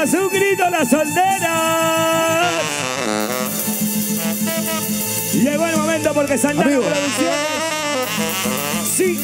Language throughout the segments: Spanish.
solteras, un grito a las solteras. Llegó el momento porque Santana. Producciones. Sí,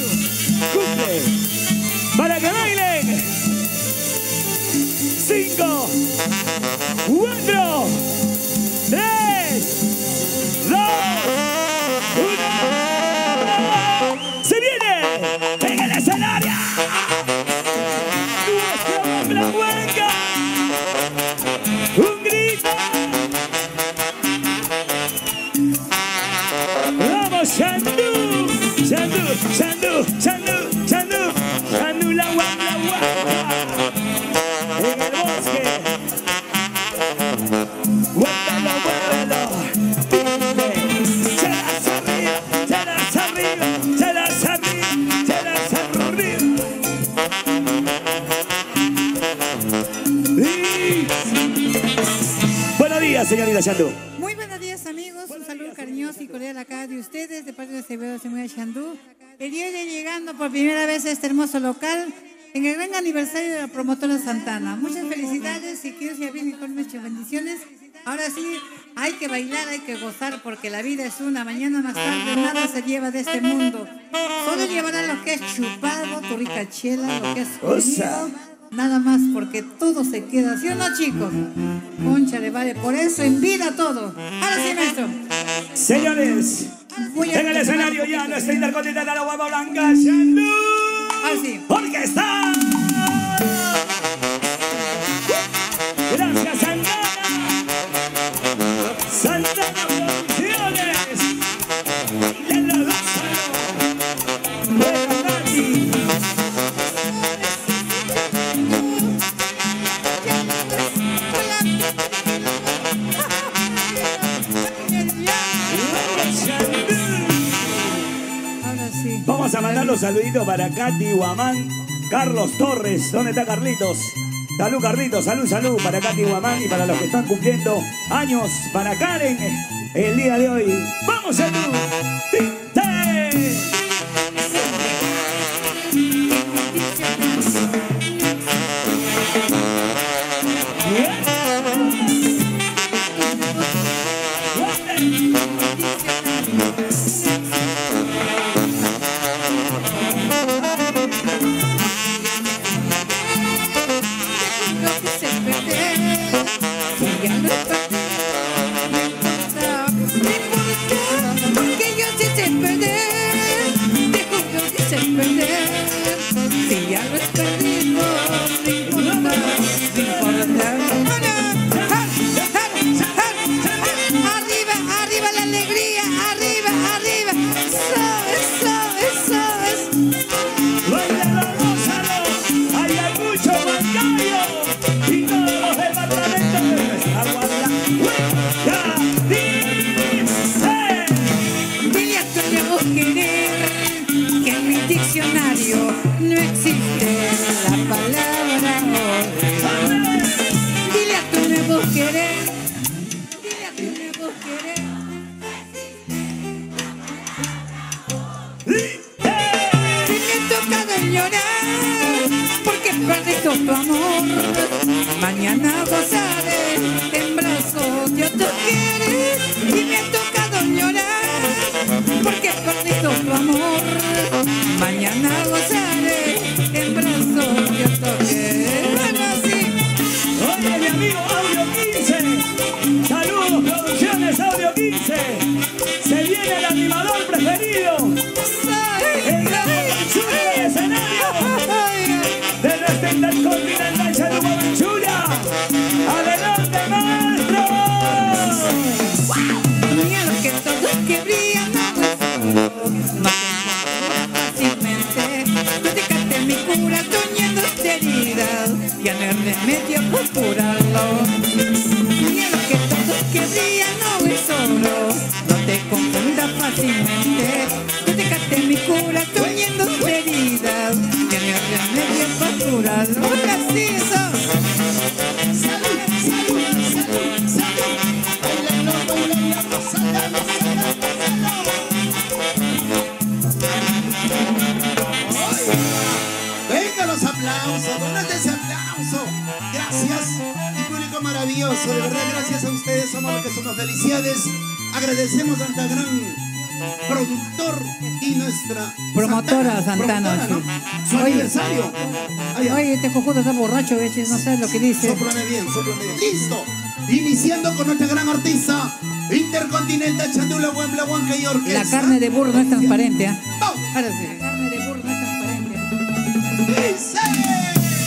Muy buenos días amigos, un saludo cariñoso y cordial a cada de ustedes de parte de Acevedo Semuela Chandú. El día de llegando por primera vez a este hermoso local en el gran aniversario de la promotora Santana. Muchas felicidades y que Dios y con muchas bendiciones. Ahora sí, hay que bailar, hay que gozar porque la vida es una. Mañana más tarde nada se lleva de este mundo. Solo llevará lo que es chupado, tu rica chela, lo que es comido, Nada más porque todo se queda, ¿sí o no, chicos? Concha le vale, por eso en vida todo. Ahora sí, maestro. Señores, en el escenario ya nuestra intercontinental la hueva blanca Shandu. Ahora sí. Porque está. Gracias, para Katy Guamán, Carlos Torres. ¿Dónde está Carlitos? Salud, Carlitos. Salud, salud para Katy Guamán y para los que están cumpliendo años. Para Karen, el día de hoy. ¡Vamos, salud! Fácilmente. Tú dejaste mi corazón lleno de heridas, no hay remedio por curarlo. Así eso. Salud, salud, salud, salud. Bailalo, bailalo, gózalo, gózalo, gózalo. Venga los aplausos, ¿dónde ese aplauso? Gracias. Y público maravilloso, de verdad, gracias a ustedes, somos los que somos. Felicidades. Agradecemos a gran productor y nuestra Promotora Santana, promotora, ¿no? sí. Su Oye. aniversario. Allá. Oye, este cojudo está borracho, veches, no sabes lo que dice. Sóplame bien, sóplame bien. Listo. Iniciando con nuestra gran artista, Intercontinental Chandula Huembla Huanca y Orquesta. La carne de burro no es transparente, sí. La carne de burro no es transparente. Dice.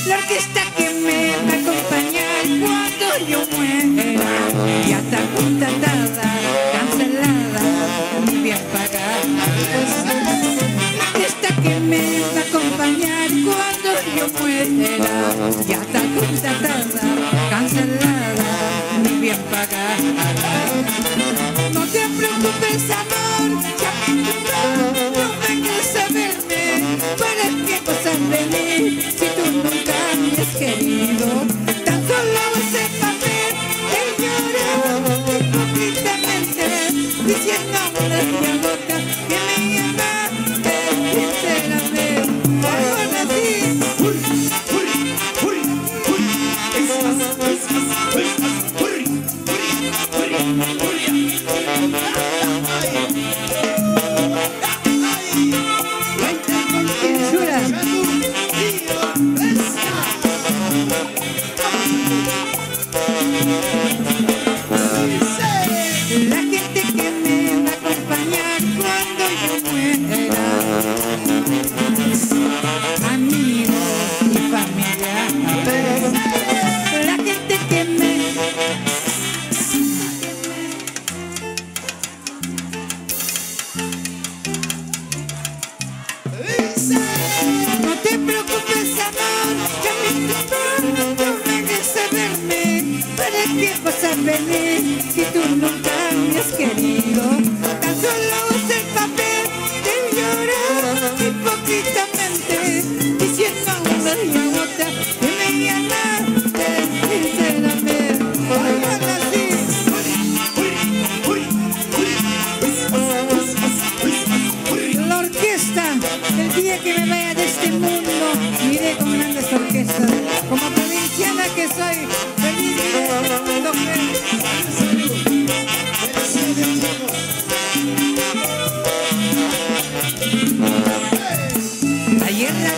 La orquesta que me va a acompañar cuando yo muera ya está contratada, muera ya está contratada, cancelada, muy bien pagada.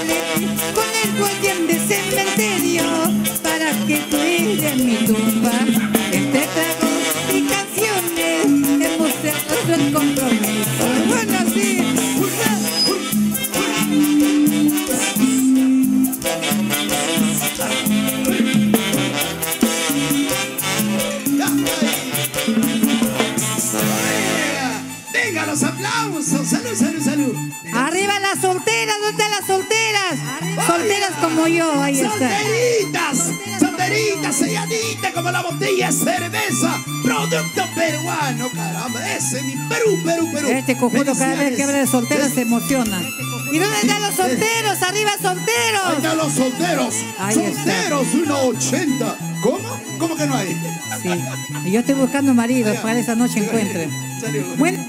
El guardián de cementerio para que cuide mi tumba. Como yo, ahí está. Solteritas, solteritas, selladitas como la botella de cerveza. Producto peruano, caramba. Ese es mi Perú, Perú, Perú. Este cojudo cada vez que habla de solteras se emociona. ¿Y dónde están los solteros? ¡Arriba Ahí solteros! están los solteros. Ahí solteros, 1.80. ¿Cómo? ¿Cómo que no hay? Sí. Y yo estoy buscando marido para esa noche encuentre. Bueno,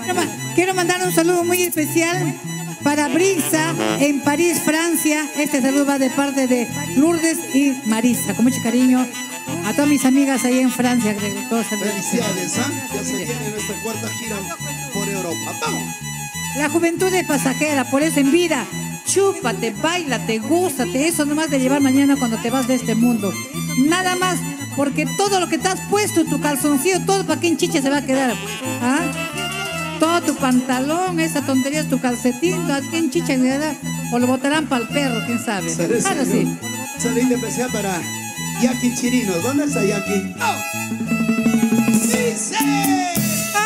quiero mandar un saludo muy especial para Brisa en París, Francia. Este saludo va de parte de Lourdes y Marisa. Con mucho cariño a todas mis amigas ahí en Francia. que todos. Felicidades, ¿ah? Ya se viene nuestra cuarta gira por Europa. ¡Vamos! La juventud es pasajera, por eso en vida, chúpate, bailate, gústate, eso nomás de llevar mañana cuando te vas de este mundo. Nada más, porque todo lo que te has puesto, tu calzoncillo, todo para qué en chicha se va a quedar. ¿Ah? Tu pantalón, esa tontería es tu calcetín, ¿a quién chicha? O lo botarán para el perro, quién sabe. Ahora salud. sí. Salud especial para Yaki Chirino. ¿Dónde está Yaki? ¡Oh! ¡Dice!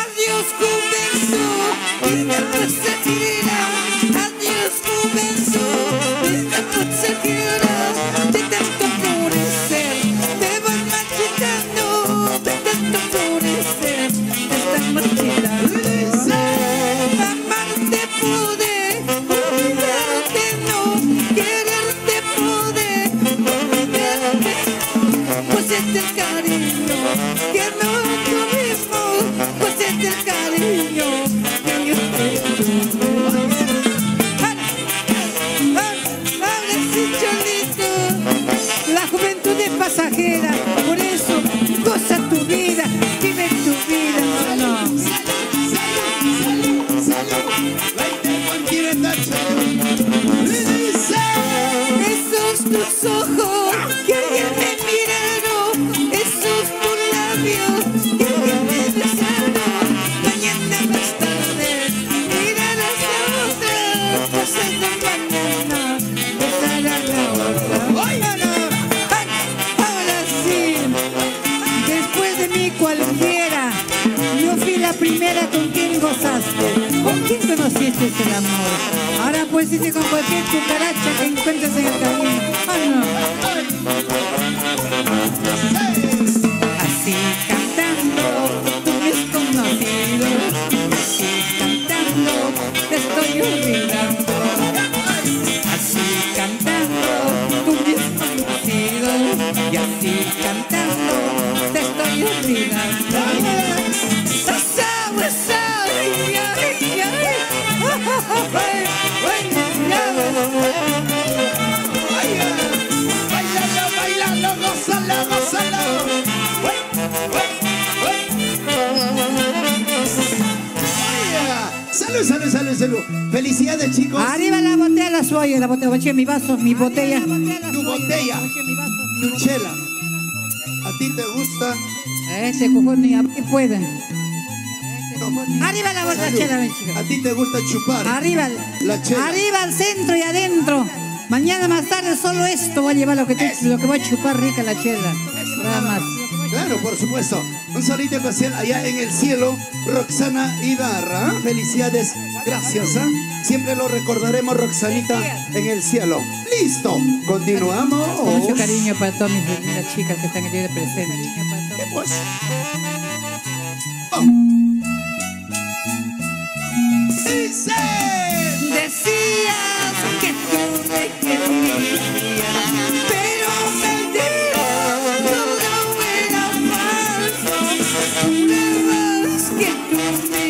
Adiós juventud, y no pasajera. Adiós juventud, y no la botella, la suya, la botella, botella, mi vaso, mi botella. Tu botella, tu chela. ¿A ti te gusta? Ese cojón ni a mí pueden. Toma. Arriba la ven, chica. ¿A ti te gusta chupar? Arriba, La chela. arriba al centro y adentro. Mañana más tarde solo esto voy a llevar lo que, te- lo que voy a chupar rica la chela. Nada más. Claro, por supuesto. Un saludo especial allá en el cielo, Roxana Ibarra. Felicidades, gracias. ¿ah? Siempre lo recordaremos, Roxanita, en el cielo. Listo, continuamos. Mucho cariño para todas mis las chicas que están aquí de presente. ¿Qué pues? Oh. Dice. Decías que tú me querías, pero mentira, todo era falso. Jurabas que tú me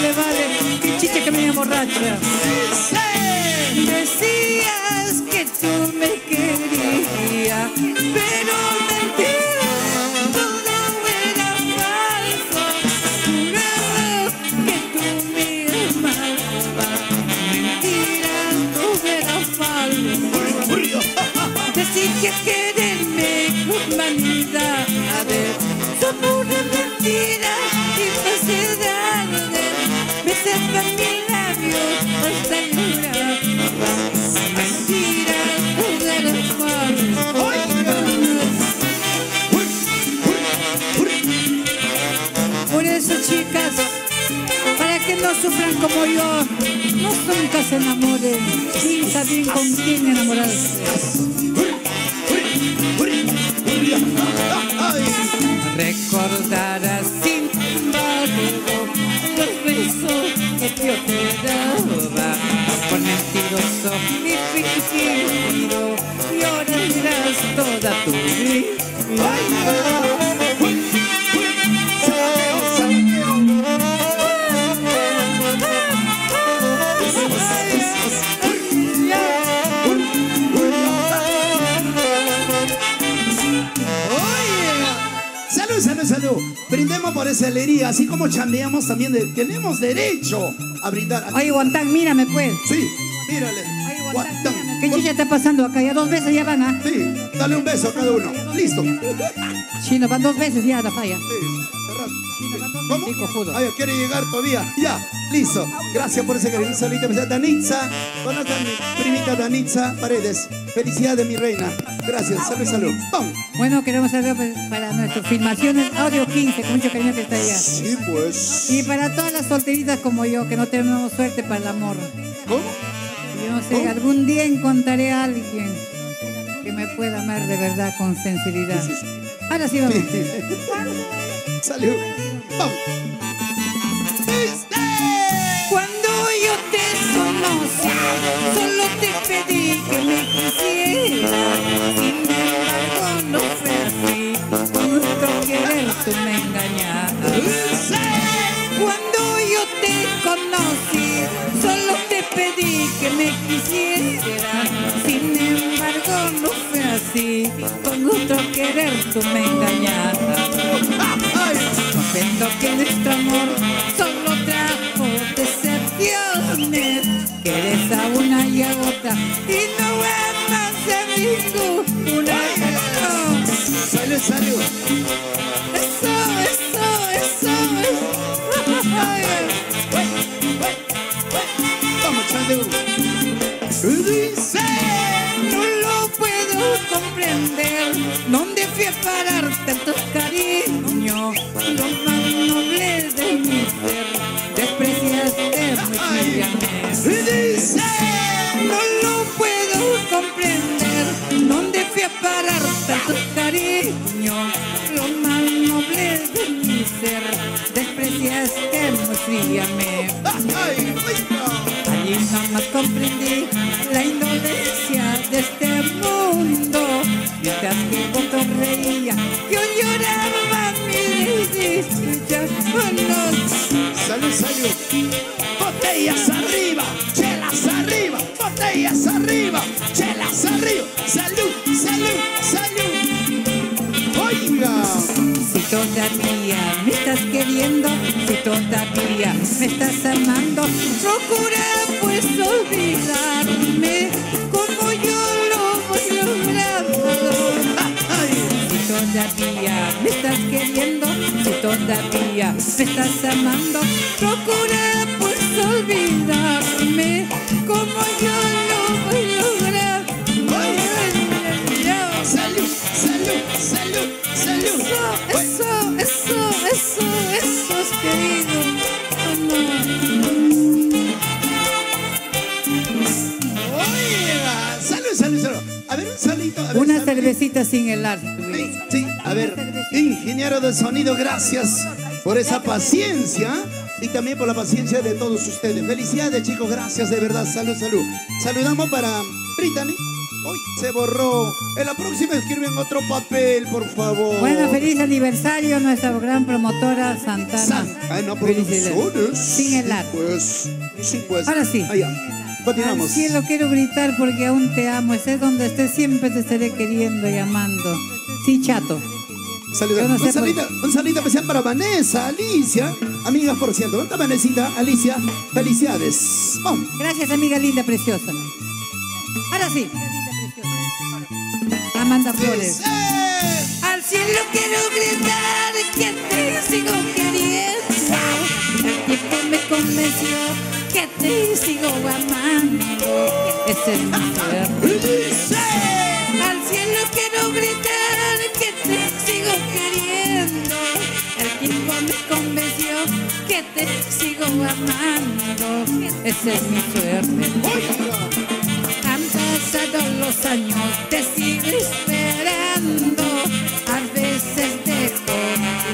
vale, que chicha que me emborracha. Por eso, chicas, para que no sufran como yo, no nunca se enamoren, piensa bien con quién enamorarse. Recordarás Alegría, así como chambeamos también, de- tenemos derecho a brindar. Aquí- Oye, Guantán, mírame pues. Sí, mírale. Oye, Guantán. ¿Qué chucha está pasando acá? Ya dos veces ya van, ¿ah? Sí, dale un beso a cada uno. Listo. Sí, Chino, van dos veces ya la falla. cerrado. Chino, van dos ¿Cómo? Sí. Ay, quiere llegar todavía. Ya, listo. Gracias por ese cariño solito. especial. Danitza, a mi primita Danitza Paredes. Felicidades, mi reina. Gracias, salud, salud. Vamos. Bueno, queremos saber pues, para nuestras filmaciones Audio 15, con mucho cariño que está allá. Sí, pues. Y para todas las solteritas como yo, que no tenemos suerte para el amor. ¿Cómo? Yo no sé, ¿Cómo? algún día encontraré a alguien que me pueda amar de verdad con sinceridad. Ahora sí vamos. Salud. Vamos. Cuando yo te conocí, solo te pedí así. Con gusto querer tú me engañaste. Comprendo que nuestro amor solo trajo decepciones. Que eres a una y a otra y no amas a ninguna. Salud, salud. Eso, eso, eso, eso. Vamos, salud. ¿Dónde fui a parar tantos cariños? Lo más noble de mi ser. Despreciaste mi Dice. No lo puedo comprender. ¿Dónde fui a parar tantos cariños? Lo más noble de mi ser. Despreciaste muy fríamente. Allí nomás comprendí la indolencia Botellas arriba, chelas arriba, botellas arriba, chelas arriba. Salud, salud, salud. Oiga. Si todavía me estás queriendo, si todavía me estás amando, procura pues me estás amando, procura pues olvidarme como yo lo voy logrando. salud, salud, salud, salud. Eso, eso, eso, eso es querido. Oiga, salud, salud, salud. A ver, un salito. a ver, Una cervecita sin helar. Sí, sí, a ver, ingeniero de sonido, gracias por esa paciencia y también por la paciencia de todos ustedes. Felicidades, chicos, gracias de verdad. Salud, salud. Saludamos para Brittany. Hoy se borró. En la próxima escriben otro papel, por favor. Bueno, feliz aniversario nuestra gran promotora Santana. San- Ah, no, producciones. Sin helar. Sí, pues. Sí, pues. Ahora sí. Allá. Continuamos. Al cielo quiero gritar porque aún te amo. Estés donde estés, siempre te estaré queriendo y amando. Sí, chato. Un, salito, un salito especial para Vanessa, Alicia, amigas por ciento. ¿Dónde está Vanesita, Alicia? Felicidades. Vamos. Gracias, amiga linda, preciosa. Ahora sí. Amanda Flores. Al cielo quiero gritar que te sigo queriendo. El tiempo me convenció que te sigo amando. Ese es mi sigo amando. Esa es mi suerte. Han pasado los años, te sigo esperando. A veces dejo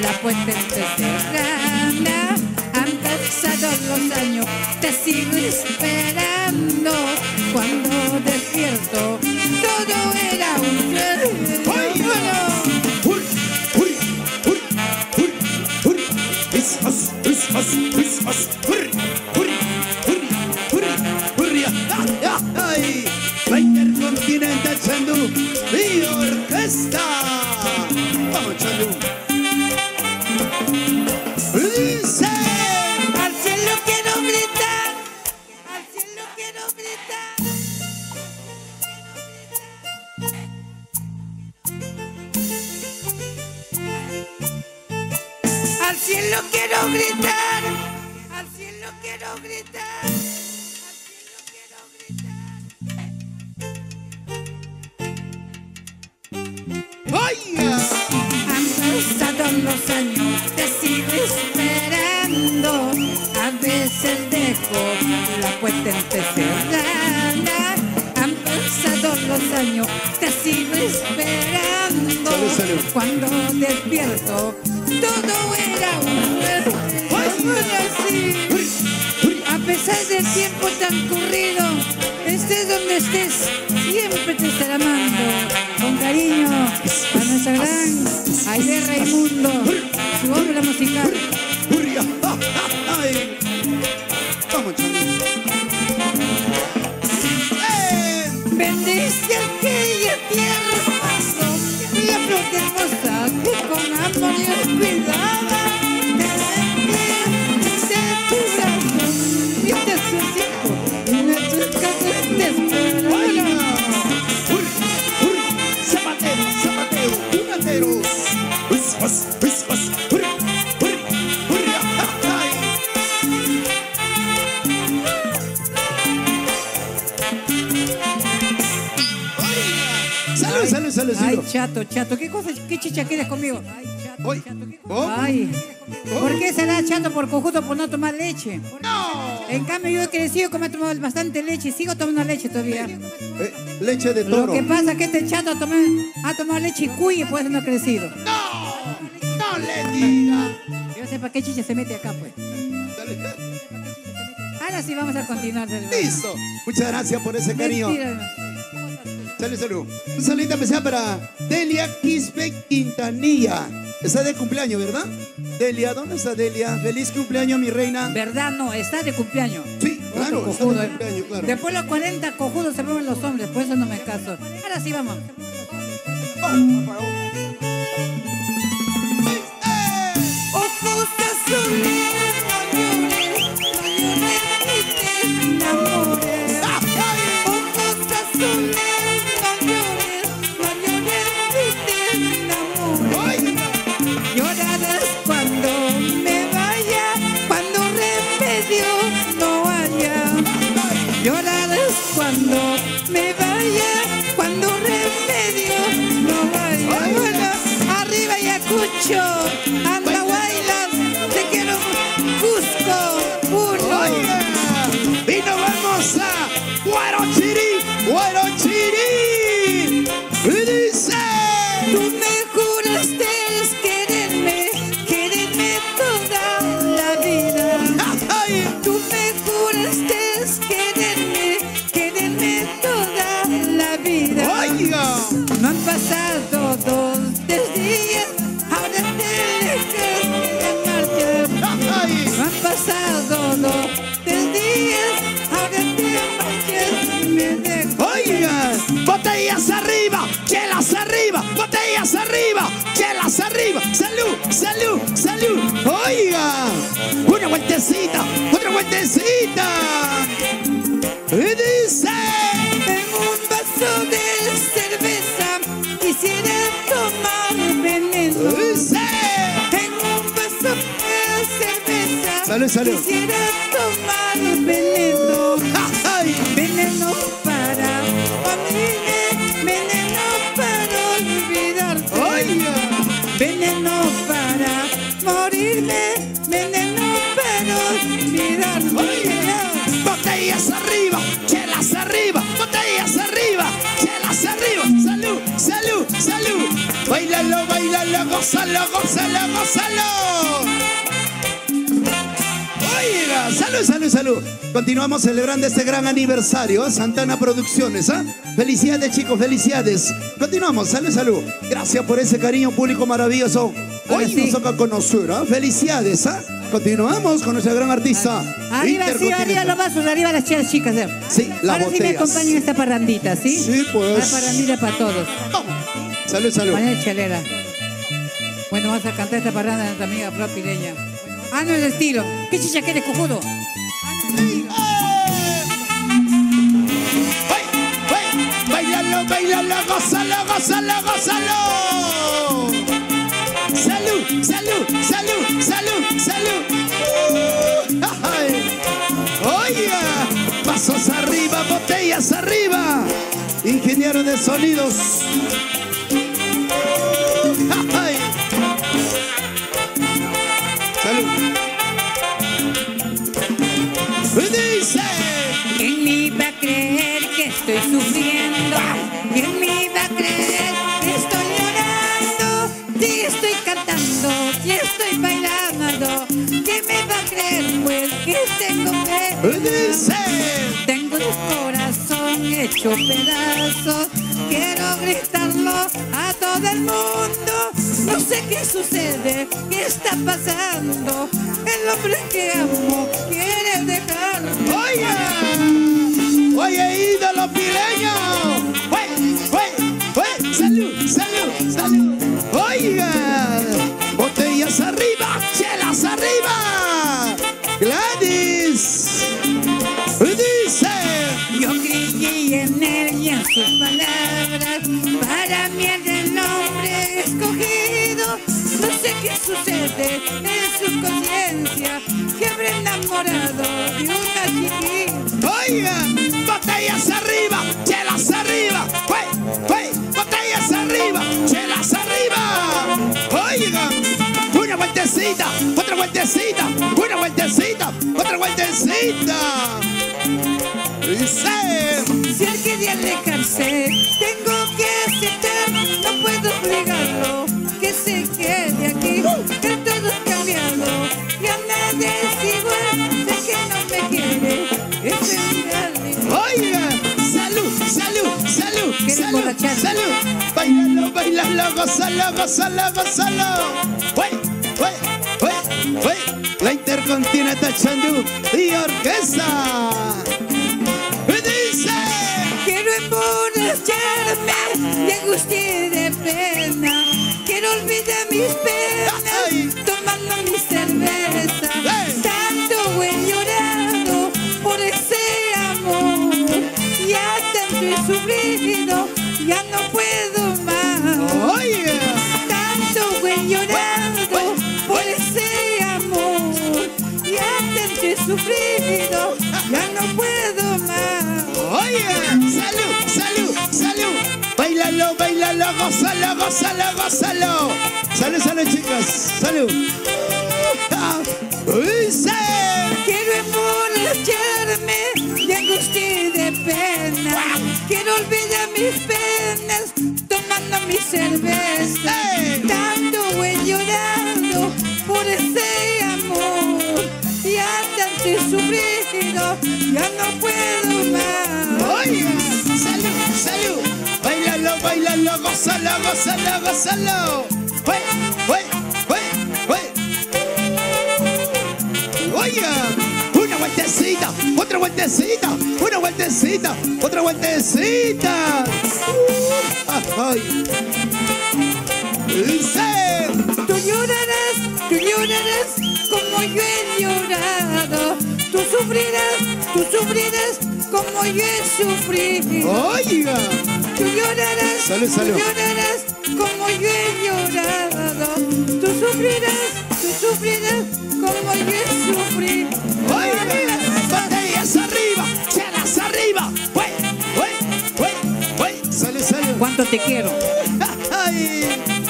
la puerta entrecerrada. Han pasado los años, te sigo esperando. Christmas, Christmas. us. Años, te sigo esperando. A veces dejo la puerta entrecerrada. Han pasado los años, te sigo esperando. Salud, salud. Cuando despierto, todo era un ahora sí. A pesar del tiempo tan corrido, estés donde estés, siempre te estaré amando. Con cariño a nuestra gran Aide Raimundo, su obra musical. Vamos, Chani. Chato, chato, ¿qué cosa, qué chicha quieres conmigo? Ay, chato, Oy, chato, ¿qué ¿cómo? Ay, ¿por qué será chato por cojudo por no tomar leche? ¡No! En cambio, yo he crecido como he tomado bastante leche y sigo tomando leche todavía. Eh, leche de Lo toro. que pasa es que este chato ha tomado, ha tomado leche y cuy y por eso no ha crecido. ¡No! ¡No le diga! Yo sé para qué chicha se mete acá, pues. Dale. Ahora sí vamos a continuar. del- Listo. Muchas gracias por ese cariño. Mentira. Salud, salud. Un saludito especial para Delia Quispe Quintanilla. Está de cumpleaños, ¿verdad? Delia, ¿dónde está Delia? Feliz cumpleaños, mi reina. ¿Verdad? No, está de cumpleaños. Sí, claro, Otro está de ¿eh? cumpleaños, claro. Después de los 40 cojudos se mueven los hombres, por eso no me caso. Ahora sí vamos. Ojos No han pasado dos, tres días, ahora dejas de marchar. No han pasado dos, tres días, ahora te marchas me. Oiga, botellas arriba, chelas arriba, botellas arriba, chelas arriba. Salud, salud, salud. Oiga, una vueltecita, otra vueltecita. Quisiera tomar veneno. Ay, Veneno para morirme, veneno para olvidarte. oiga, Veneno para morirme, veneno para olvidarte. oiga. Botellas arriba, chelas arriba, botellas arriba, chelas arriba. Salud, salud, salud. Bailalo, bailalo, gózalo, gózalo, gózalo. Salud, salud, salud. Continuamos celebrando este gran aniversario, Santana Producciones, ¿ah? Felicidades, chicos, felicidades. Continuamos, salud, salud. Gracias por ese cariño público maravilloso. Hoy sí. nos toca conocer, ¿ah? Felicidades, ¿ah? Continuamos con nuestra gran artista. Arriba, sí, arriba los vasos, arriba las chicas, chicas. ¿eh? Sí, las Ahora sí me botellas. acompañan esta parrandita, ¿sí? Sí, pues. Una parrandita para todos. Vamos. Salud, salud. Mañana. Bueno, vas a cantar esta parranda de nuestra amiga Flor Pireña. Ah, no es de estilo. ¿Qué chicha quieres, cojudo? Bailalo, bailalo, gózalo, gózalo, gózalo. Salud, salud, salud, salud, salud. Uh, Oye, pasos arriba, botellas arriba. Ingeniero de sonidos. Hecho pedazos. Quiero gritarlo a todo el mundo. No sé qué sucede, qué está pasando. El hombre que amo quiere dejarme. Oye, oye, ídolo pileño. Oye, oye, oye, salud, salud, salud. Oiga, botellas arriba, chelas arriba. Sus palabras. Para mí es el hombre escogido. No sé qué sucede en su conciencia. Que habré enamorado de una chiquita. Oiga, botellas arriba, chelas arriba. Oye, oye, botellas arriba, chelas arriba. Oiga, una vueltecita, otra vueltecita, una vueltecita, otra vueltecita. Dice. Si él quería alejarse, tengo que aceptar. No puedo obligarlo que se quede aquí. Que todo ha cambiado. Ya nada es igual. Sé que no me quiere. Es el. Oiga, salud, salud, salud, salud, salud. Bailalo, bailalo, gozalo, gozalo, gozalo. Wey, wey, wey, wey. La Intercontinental Chandú y Orquesta. Emborracharme de angustia y de pena. Quiero olvidar mis penas tomando mi cerveza. Bailalo, gozalo, gozalo, gozalo. Salud, salud, chicas. Salud. Dice. Quiero emborracharme de angustia y de pena. Quiero olvidar mis penas tomando mi cerveza. Bailalo, gozalo, gozalo, gozalo. Wey, wey, wey, wey. Oiga, una vueltecita, otra vueltecita, una vueltecita, otra vueltecita. Uh, ay. Dice, Tú llorarás, tú llorarás como yo he llorado. Tú sufrirás, tú sufrirás como yo he sufrido. oiga, Tú llorarás, Salud, salud. tú llorarás como yo he llorado. Tú sufrirás, tú sufrirás como yo he sufrido. oiga, botellas arriba, chelas arriba. Wey, wey. Salud, salud. ¿Cuánto te quiero? Ay.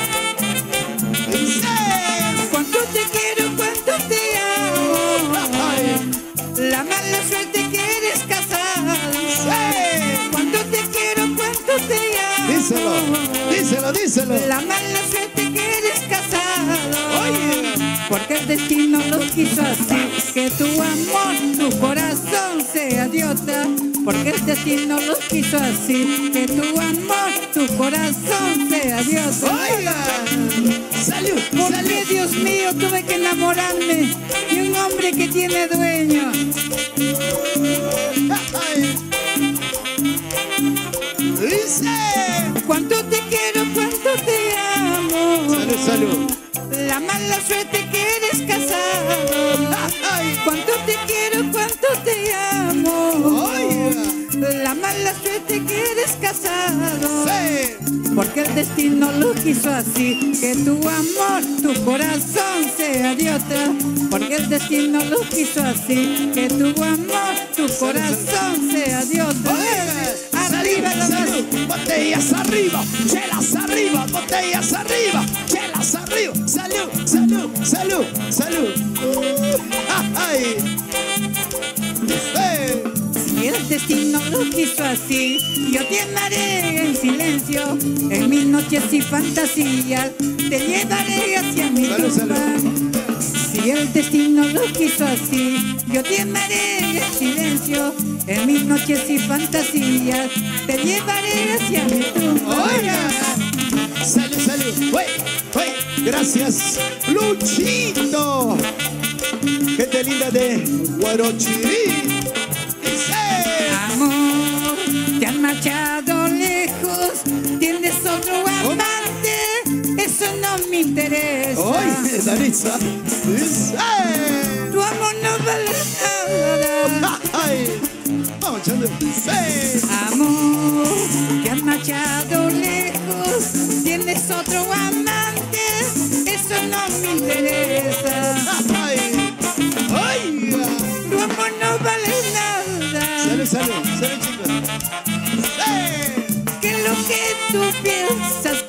Porque el destino lo quiso así. Que tu amor, tu corazón sea idiota. Porque el destino lo quiso así. Que tu amor, tu corazón sea idiota. Oiga. Salud, ¿Por salud. qué, Dios mío, tuve que enamorarme de un hombre que tiene dueño? Dice. ¿Cuánto te quiero? ¿Cuánto te amo? Salud, salud. La mala suerte que ¿Cuánto te amo? Oiga. La mala suerte que eres casado. Sí. porque el destino lo quiso así, que tu amor, tu corazón sea de otra, porque el destino lo quiso así, que tu amor, tu corazón sea de otra. Arriba botellas arriba, chelas arriba, botellas arriba, chelas arriba, salud, salud, salud, salud. Uh, ay. Eh, Si el destino lo quiso así, yo te amaré en silencio, en mis noches y fantasías, te llevaré hacia mi Salud, tumba. salud. Si el destino lo quiso así, yo te amaré en silencio, en mis noches y fantasías, te llevaré hacia mi tumba. Oiga, salud, salud. Uy, uy, gracias, Luchito. Gente linda de Guarochirí. Dice, Amor, te has marchado lejos, tienes otro no me interesa. Danitza. Dice, Tu amor no vale nada. ay, vamos echando. Amor, te has marchado lejos, tienes otro amante, eso no me interesa. ay, oiga. Tu amor no vale nada. Salud, salud, salud, chicos. Dice, Que lo que tú piensas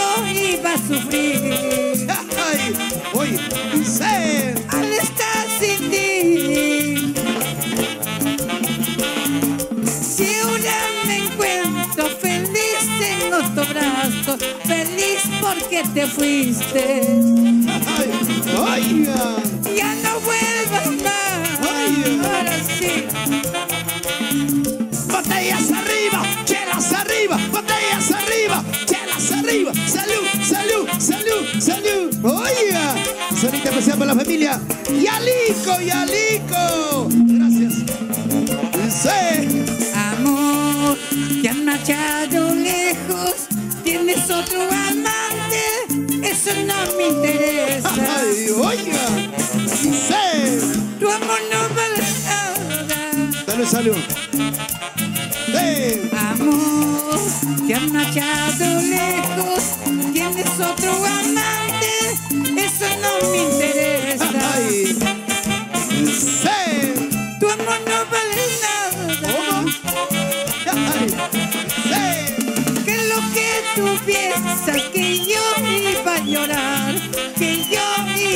yo iba a sufrir. ay, oye, dice, Al estar sin ti. Si ahora me encuentro feliz en otro brazo, feliz porque te fuiste. ay, oiga. Ya no vuelvas más. Ay. Ahora sí. La familia. Yalico, Yalico. Gracias. Dice, Amor, te has marchado lejos, tienes otro amante, eso no me interesa. ay, oiga. Dice, Tu amor no vale nada. salud, salud. Amor, te has marchado lejos, tienes otro amante, eso no me interesa. ay. Tu amor no vale nada. ¿cómo? Que lo que tú piensas que yo iba a llorar, que yo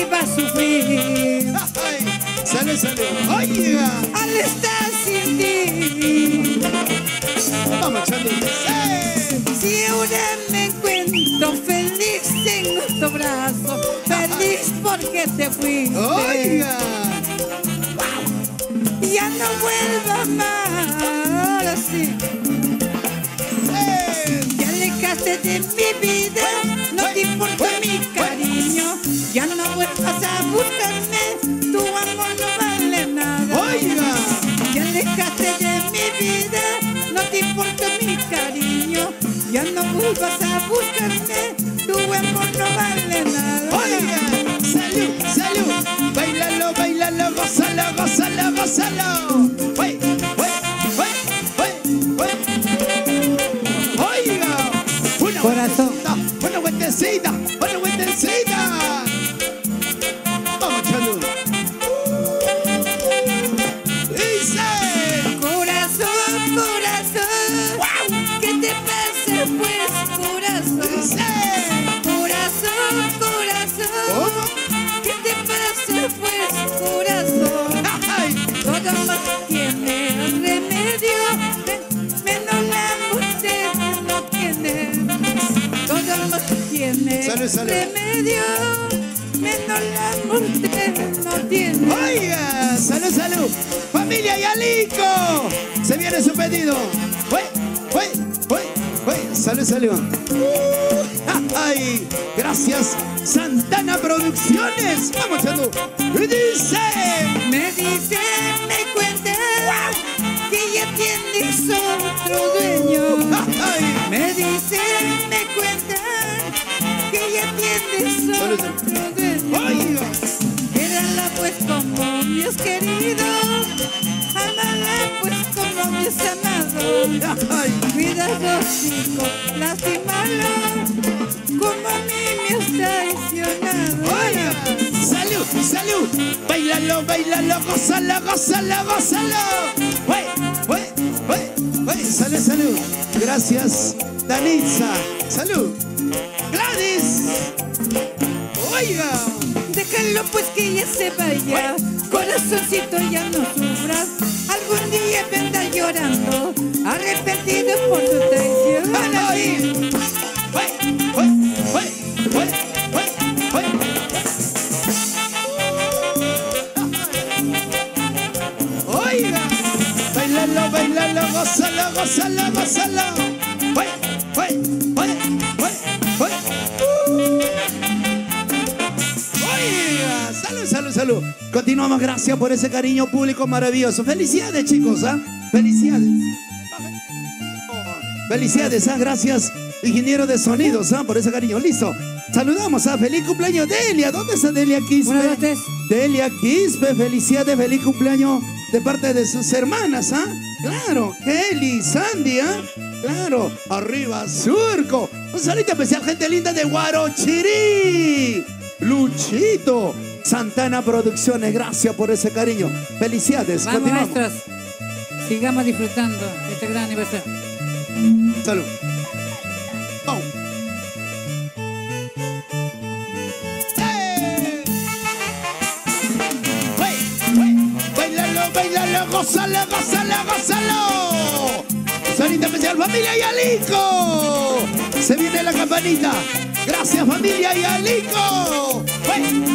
iba a sufrir. Ay, Salud, salud. Oiga. Al estar sin ti, Vamos. ¡Eh! si ahora me encuentro feliz en nuestro brazo, feliz porque te fuiste. Oiga. Ya no vuelvas más, ahora sí. ¡Eh! Te alejaste de mi vida, no te importa mi cariño. Ya no vuelvas a buscarme, tu amor no vale nada. Oiga. Te alejaste de mi vida, importa mi cariño. Ya no vuelvas a buscarme, tu amor no vale nada. Oiga. Salud, salud. Bailalo, bailalo, gózalo, gózalo, gózalo. Pues, corazón? Dice. Corazón, corazón. ¿Cómo? ¿Qué te pasa pues, corazón? Ay. Todo mal tiene remedio, menos la muerte no tiene. Todo mal tiene Salud, salud. remedio, menos la muerte no tiene. Oiga, salud, salud. Familia Yalico. Se viene su pedido. Uy, uy, uy. Salud, salud. Uh, ay, gracias. Santana Producciones. Vamos echando. Y dice. Me dicen, me cuentan que ya tienes otro dueño. Ay, Me dicen, me cuentan que ya tienes Salud, otro salud. dueño. oiga. Quédala pues como Dios querido, amala pues como me has amado. Ay, Cuidadoso, lastimalo, como a mí me has traicionado. Salud, salud. Bailalo, bailalo, gózalo, gózalo, gózalo. Wey, wey, wey, wey. Salud, salud. Gracias, Danitza. Salud. Gladys. Oiga. Déjalo pues que ella se vaya, corazoncito ya no sufras. Algún día vendrá llorando, arrepentido por tu traición. Oiga, bailalo, bailalo, gózalo, gózalo, gózalo. Salud. Continuamos, gracias por ese cariño público maravilloso. Felicidades, chicos, ¿ah? Felicidades. Felicidades, ¿ah? Gracias, ingeniero de sonidos, ¿ah? Por ese cariño. Listo. Saludamos a feliz cumpleaños Delia. ¿Dónde está Delia Quispe? Delia Quispe, felicidades, feliz cumpleaños de parte de sus hermanas, ¿ah? Claro, Kelly, Sandy, ¿ah? Claro, arriba, Surco. Un saludo especial, gente linda de Guarochirí. Luchito, Santana Producciones, gracias por ese cariño. Felicidades, Vamos, continuamos. maestros. Sigamos disfrutando de este gran aniversario. Salud. ¡Bailalo, bailalo! ¡Gózalo, gózalo, gózalo! Solita especial, familia y Alico. Se viene la campanita. Gracias, familia y Alico. ¡Wey!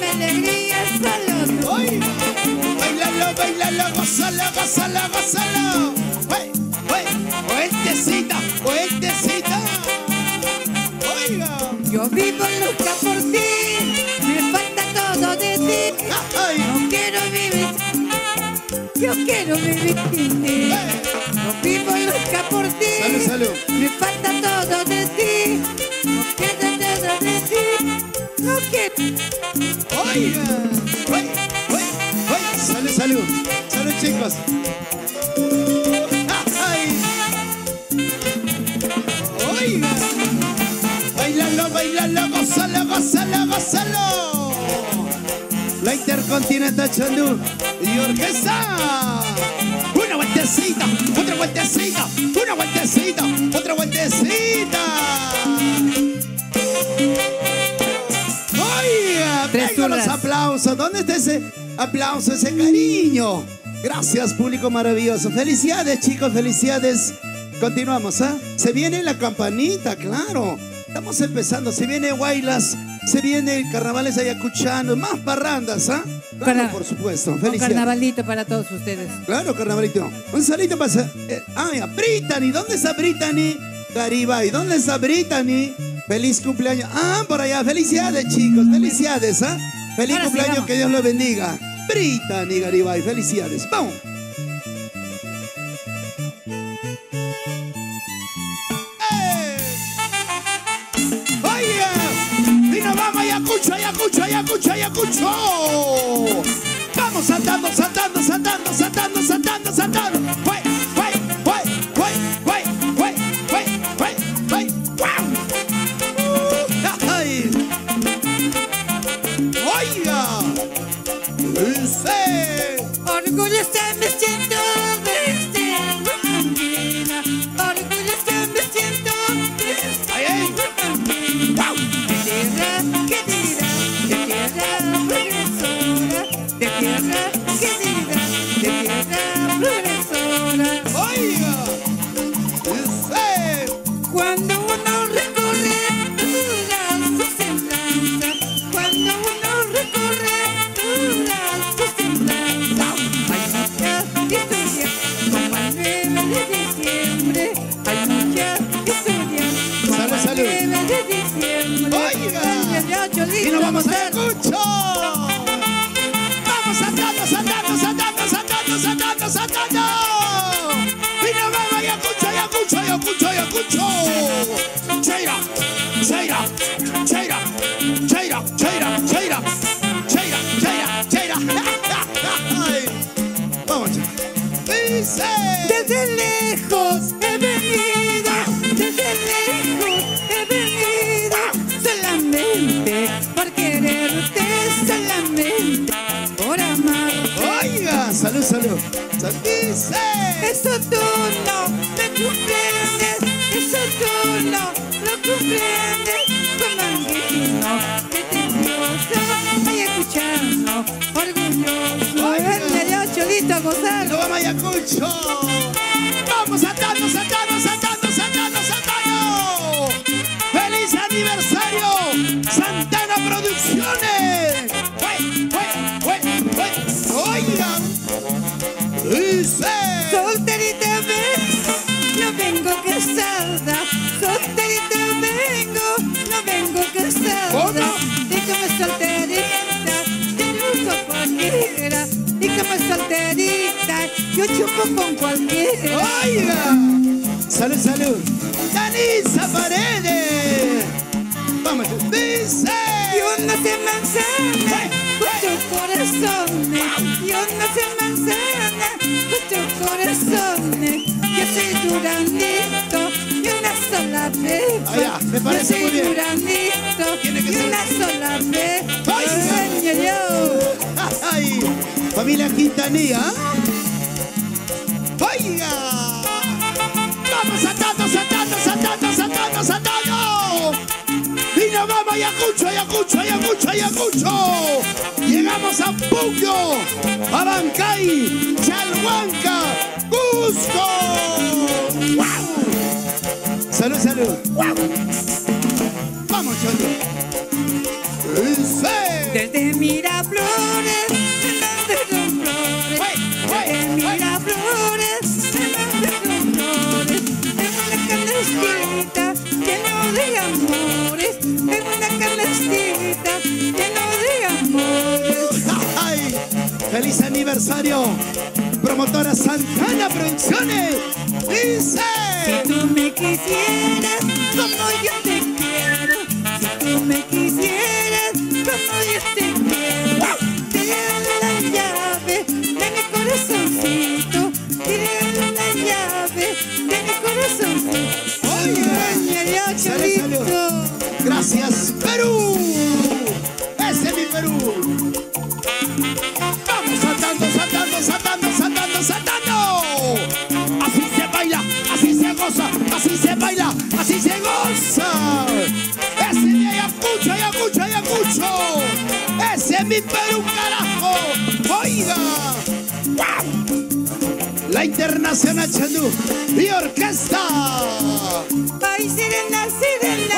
Mi alegría tú. Oiga. Bailalo, bailalo, gózalo, gózalo, gózalo. ¡Wey! ¡Wey! ¡Fuertecita! ¡Fuertecita! Oiga. Yo vivo loca por ti. Me falta todo de ti. ¡Ay! No quiero vivir. Yo quiero vivir sin ti. Yo vivo Salud, salud. Salud, chicos. ¡Ay! Bailalo, bailalo, gozalo, gozalo, gozalo. La Intercontinental Chandú y Orquesta. Una vueltecita, otra vueltecita. Ese aplauso, ese cariño? Gracias, público maravilloso. Felicidades, chicos, felicidades. Continuamos, ¿ah? Se viene la campanita, claro. Estamos empezando. Se viene Guaylas, se viene Carnavales Ayacuchano, más parrandas, ¿ah? Claro, Carna- por supuesto. Un carnavalito para todos ustedes. Claro, carnavalito. Un salito para... Eh, ah, ya, Brittany. ¿Dónde está Brittany? Garibay. ¿Dónde está Brittany? Feliz cumpleaños. Ah, por allá. Felicidades, chicos. Felicidades, ¿ah? Feliz Ahora cumpleaños. que Dios lo bendiga. Brittany Garibay. Felicidades. Vamos. ¡Eh! ¡Oiga! ¡Y nos vamos, Ayacucho, Ayacucho, Ayacucho, Ayacucho! Vamos saltando, saltando, saltando, saltando, saltando, saltando. ¡Fue, orgullo me siento El 18 ¡Y nos vamos a gozar. Ayacucho! ¡Vamos saltando, saltando, saltando, saltando, saltando, saltando! ¡Y nos vamos a Ayacucho, Ayacucho, Ayacucho, Ayacucho! ¡Cheira! ¡Cheira! ¡Cheira! ¡Cheira! ¡Cheira! ¡Cheira! ¡Cheira! ¡Cheira! ¡Cheira! ¡Vamos. Desde lejos Oh. Cualquiera. ¡Oiga! ¡Salud, salud! ¡Danisa Paredes! ¡Vamos! ¡Dice! Yo no sé manzana tu corazón. Yo no sé manzana tu corazón. Yo soy duranito y una sola vez. Ah, me parece Yo muy soy bien. duranito y una sola vez. Ay. Ay, yo. ¡Ay! Familia Quintanilla. Ayacucho, Ayacucho, Ayacucho, Ayacucho! Llegamos a Pucyo, a Bancay, Chalhuanca, Cusco. ¡Wow! Salud, salud. ¡Wow! Vamos, Chondo. Desde Miraflores, ¡Feliz aniversario! Promotora Santana Producciones. Dice. Si tú me quisieras como yo te quiero, si tú me quisieras como yo te quiero, tírale la llave de mi corazoncito, tírale la llave de mi corazoncito. Oiga. Salud, salud. Gracias, Perú. Ese es mi Perú. Vamos saltando, saltando, saltando, saltando, saltando. Así se baila, así se goza, así se baila, así se goza. Ese de Ayacucho, Ayacucho, Ayacucho. Ese es mi Perú, carajo. Oiga. La Internacional Chandú y Orquesta. Ay, sirena, sirena,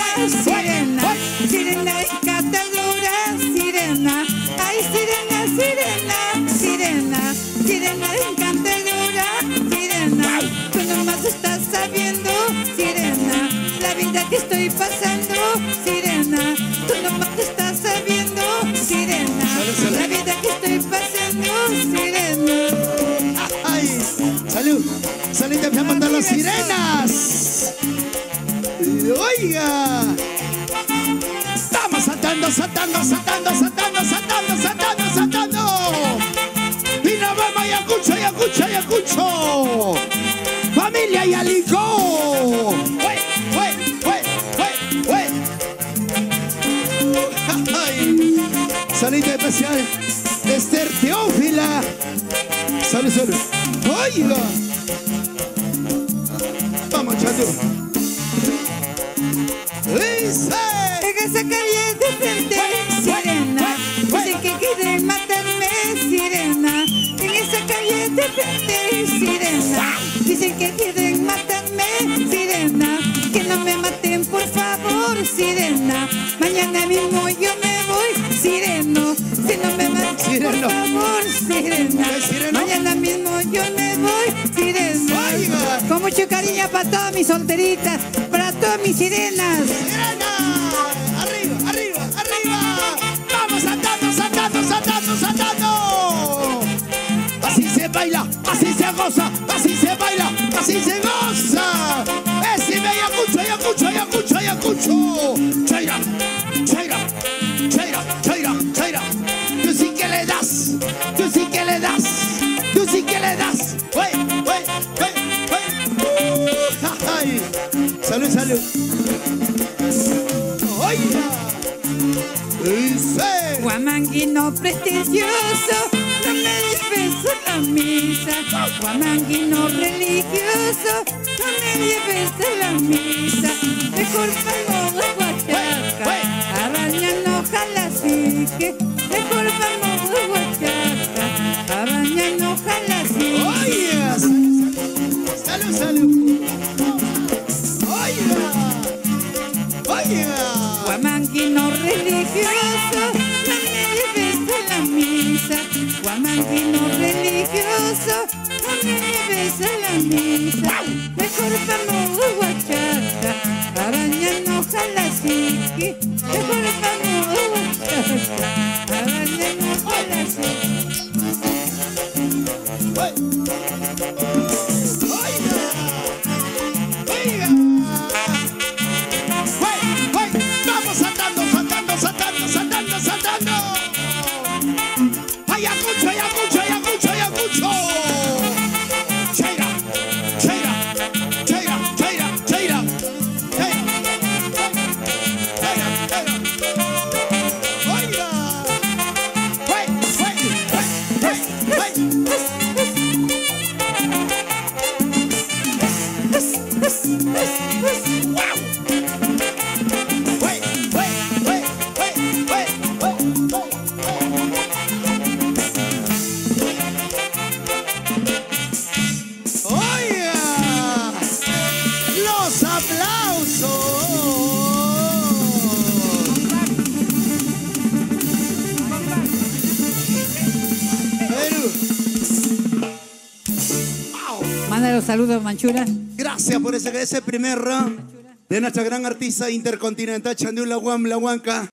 saltando, saltando, saltando, saltando, saltando, saltando. Y nos vamos Ayacucho, Ayacucho, Ayacucho. Familia. ¡Ué, ué, ué, ué, ué! Ay, Salud especial. Esther Teófila. Salud, salud. Oiga. Vamos, Chandu. Mañana mismo yo me voy, sireno. Si no me matan, por Sireno. favor, sirena. ¿Qué, sireno? Mañana mismo yo me voy, sirena. Oiga. Con mucho cariño para todas mis solteritas, para todas mis sirenas. Sirena. Arriba, arriba, arriba. Vamos saltando, saltando, saltando, saltando. Así se baila, así se goza, así se baila, así se goza. Ese me Ayacucho, Ayacucho, Ayacucho, Ayacucho. Chaira, chaira, prestigioso, no me a la misa. Guamanguino religioso, no me a la misa. Mejor vamos a Huachaca, araña no jala que Mejor vamos a Huachaca, araña no jala Oiga. Salud, salud. Oiga. Oiga. Guamanguino religioso, Guamanguino religioso, no me lleves a la misa. Mejor vamos ese primer round de nuestra gran artista intercontinental Chandula Guam La.